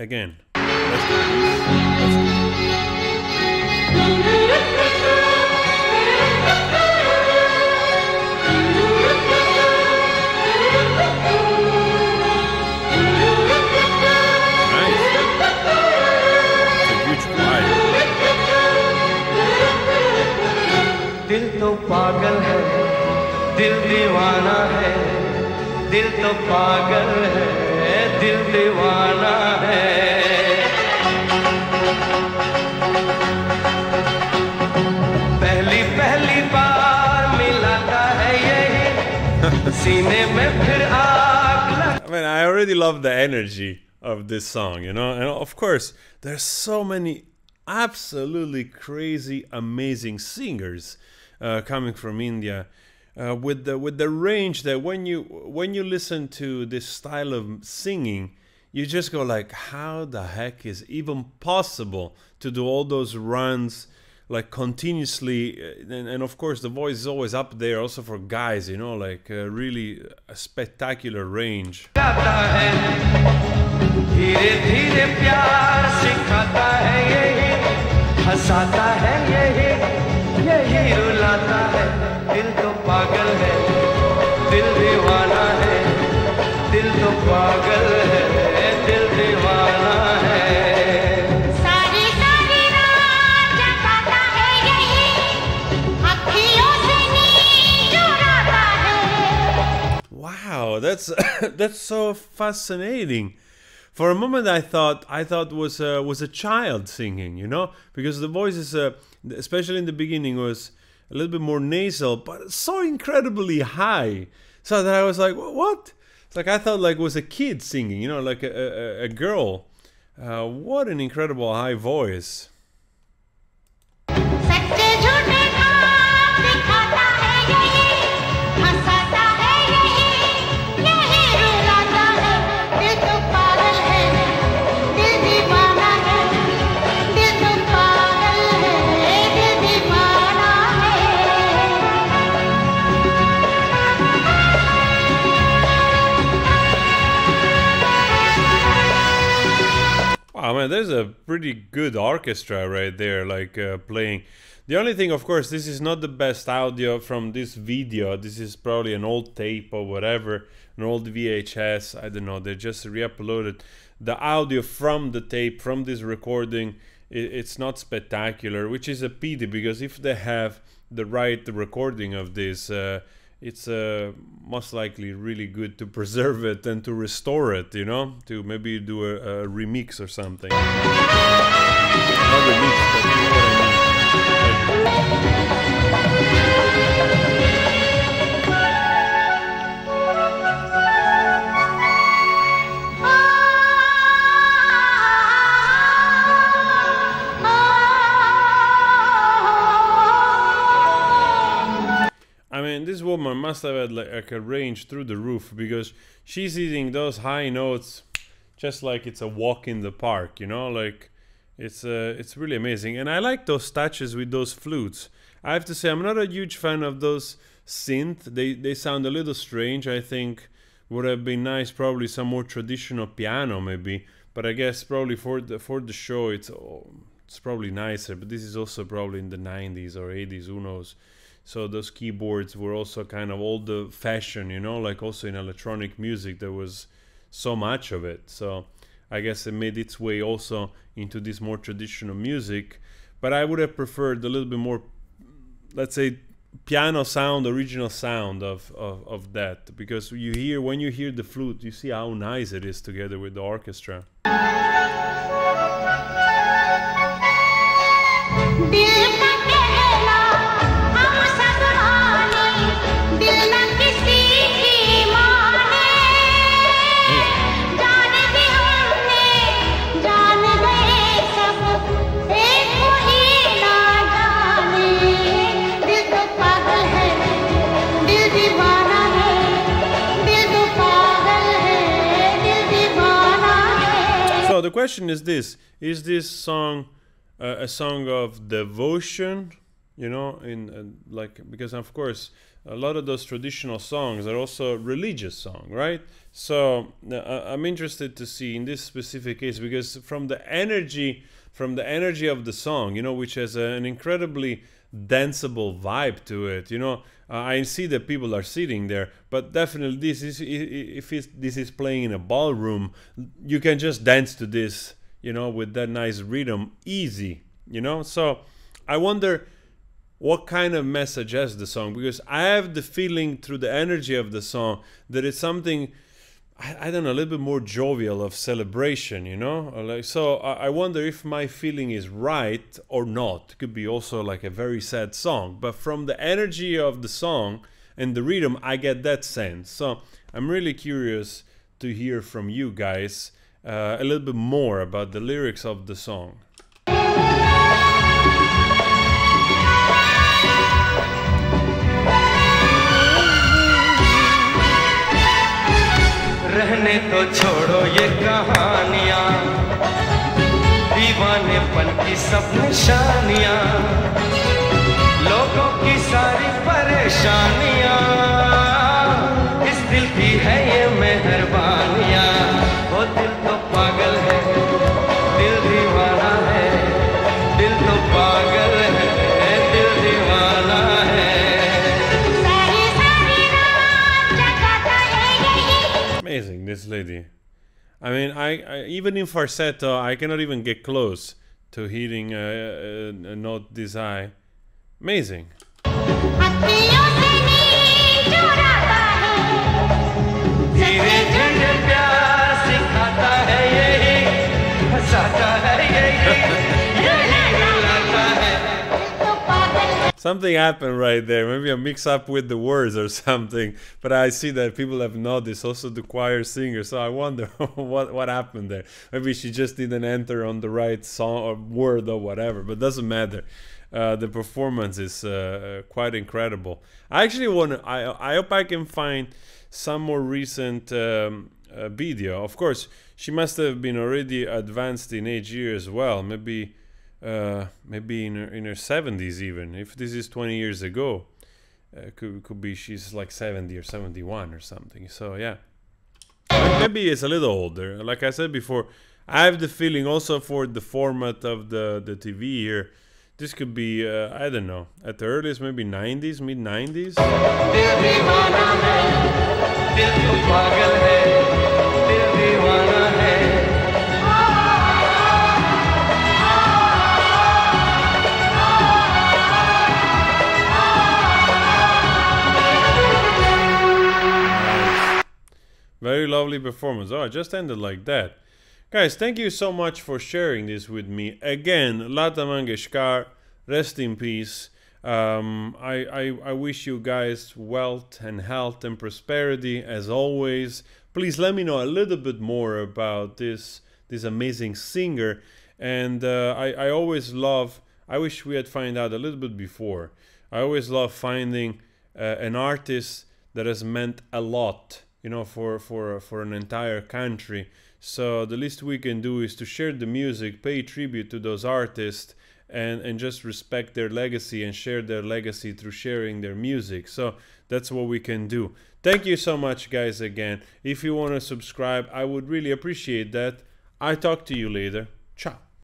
again. दिल तो पागल है दिल दीवाना है दिल तो पागल है दिल दीवाना I mean, I already love the energy of this song, you know? And of course, there's so many absolutely crazy, amazing singers uh, coming from India. Uh, with the with the range that when you when you listen to this style of singing, you just go like, how the heck is even possible to do all those runs like continuously? uh, And, and of course, the voice is always up there, also for guys, you know, like uh, really a spectacular range. Wow, that's that's so fascinating. For a moment, I thought I thought was uh, was a child singing, you know, because the voice is, uh, especially in the beginning, was a little bit more nasal, but so incredibly high. So that I was like, what? It's like I thought like it was a kid singing, you know, like a a, a girl. Uh, what an incredible high voice. Wow, man, there's a pretty good orchestra right there, like uh, playing. The only thing, of course, this is not the best audio from this video. This is probably an old tape or whatever, an old VHS. I don't know. They just re-uploaded the audio from the tape from this recording. it's not spectacular, which is a pity because if they have the right recording of this, uh, it's uh, most likely really good to preserve it and to restore it, you know, to maybe do a, a remix or something. Not remix, but you know what I mean. Like, this woman must have had like, like a range through the roof because she's hitting those high notes just like it's a walk in the park, you know, like it's uh, it's really amazing. And I like those touches with those flutes. I have to say, I'm not a huge fan of those synth. They they sound a little strange. I think would have been nice, probably some more traditional piano, maybe. But I guess probably for the for the show, it's oh, it's probably nicer. But this is also probably in the 90s or 80s. Who knows? So those keyboards were also kind of old uh, fashion, you know, like also in electronic music there was so much of it. So I guess it made its way also into this more traditional music. But I would have preferred a little bit more, let's say, piano sound, original sound of, of, of that. Because you hear, when you hear the flute, you see how nice it is together with the orchestra. So the question is this: Is this song uh, a song of devotion? You know, in uh, like because of course a lot of those traditional songs are also religious song, right? So uh, I'm interested to see in this specific case because from the energy, from the energy of the song, you know, which has an incredibly danceable vibe to it. You know, uh, I see that people are sitting there, but definitely this is if this is playing in a ballroom, you can just dance to this. You know, with that nice rhythm, easy. You know, so I wonder what kind of message has the song because I have the feeling through the energy of the song that it's something I, I don't know a little bit more jovial of celebration you know? Like so I, I wonder if my feeling is right or not. It could be also like a very sad song but from the energy of the song and the rhythm I get that sense. So I'm really curious to hear from you guys uh, a little bit more about the lyrics of the song रहने तो छोड़ो ये कहानियाँ। दीवानेपन की सब निशानियाँ। लोगों की सारी परेशानियाँ। I mean I, I even in falsetto i cannot even get close to hitting a, uh, a, uh, a uh, note this high. Amazing something happened right there maybe a mix up with the words or something but i see that people have noticed also the choir singer so i wonder what what happened there maybe she just didn't enter on the right song or word or whatever but doesn't matter uh, the performance is uh, quite incredible. I actually want to. I I hope I can find some more recent um, uh, video. Of course, she must have been already advanced in age as well. Maybe uh, maybe in her, in her 70s even. If this is 20 years ago, uh, could could be she's like 70 or 71 or something. So yeah, maybe it's a little older. Like I said before, I have the feeling also for the format of the the TV here. This could be uh, I don't know at the earliest maybe 90s, mid 90s. Very lovely performance. Oh, it just ended like that. Guys, thank you so much for sharing this with me. Again, Lata Mangeshkar, rest in peace. Um, I, I, I wish you guys wealth and health and prosperity as always. Please let me know a little bit more about this this amazing singer. And uh, I, I always love, I wish we had found out a little bit before. I always love finding uh, an artist that has meant a lot you know for for for an entire country. So the least we can do is to share the music pay tribute to those artists and and just respect their legacy and share their legacy through sharing their music. So that's what we can do. Thank you so much guys again. If you want to subscribe i would really appreciate that. I talk to you later. Ciao